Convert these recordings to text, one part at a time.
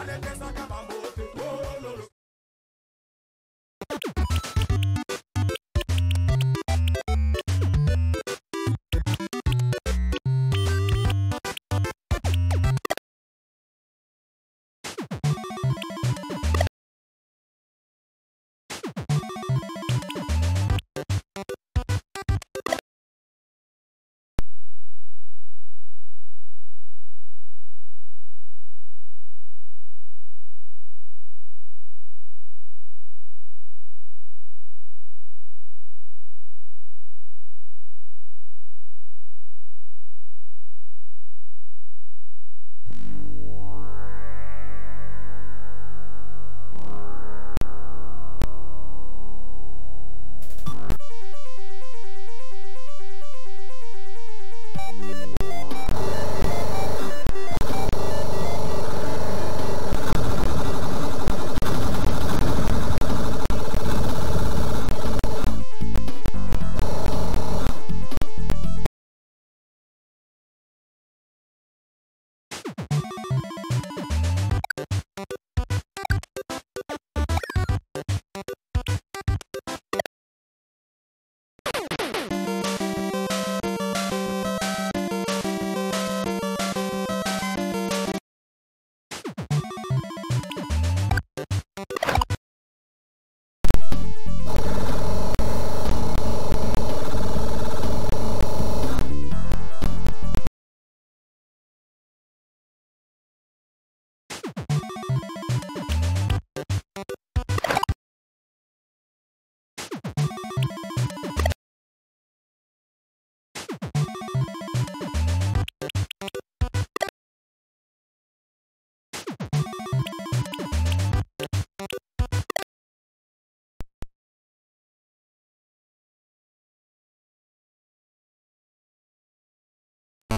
anatesa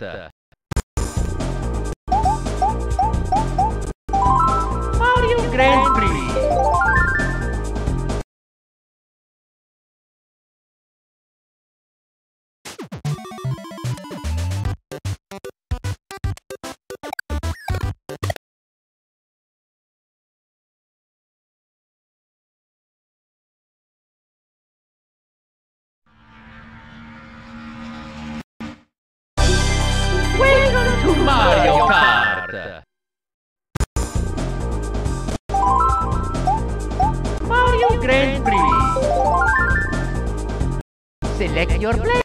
Kart. Mario Grand Prix. Select your player.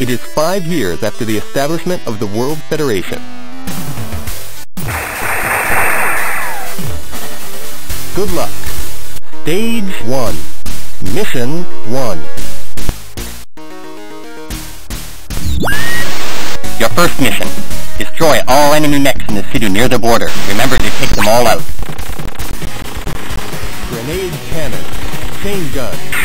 It is five years after the establishment of the World Federation. Good luck. Stage 1. Mission 1. Your first mission. Destroy all enemy mechs in the city near the border. Remember to take them all out. Grenade cannon. Chain gun.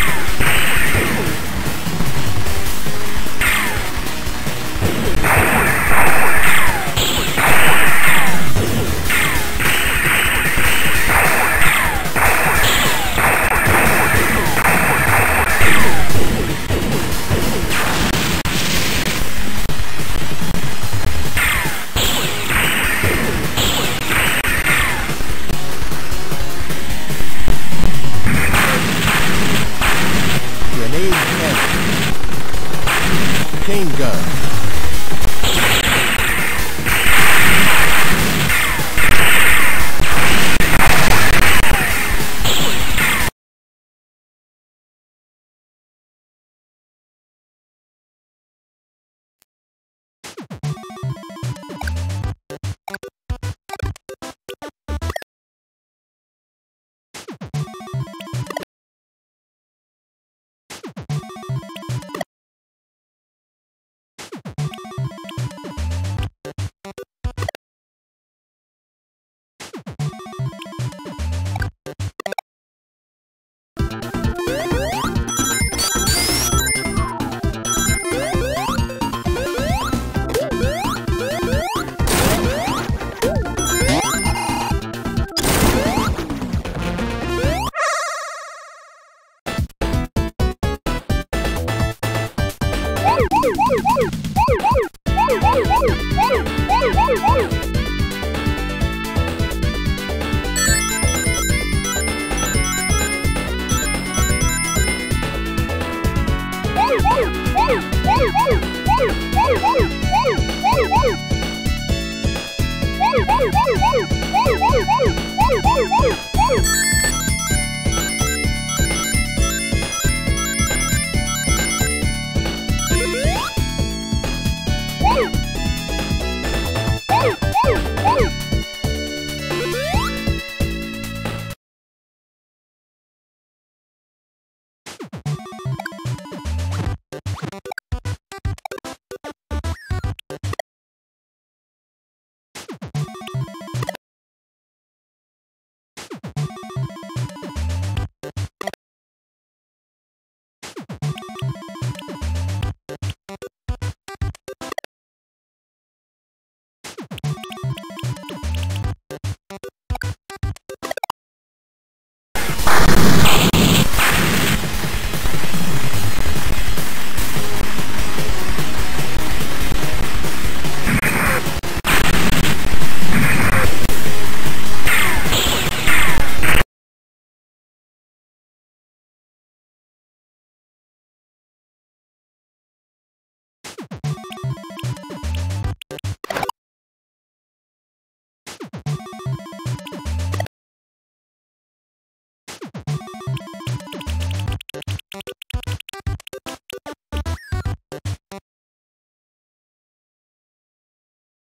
Woo!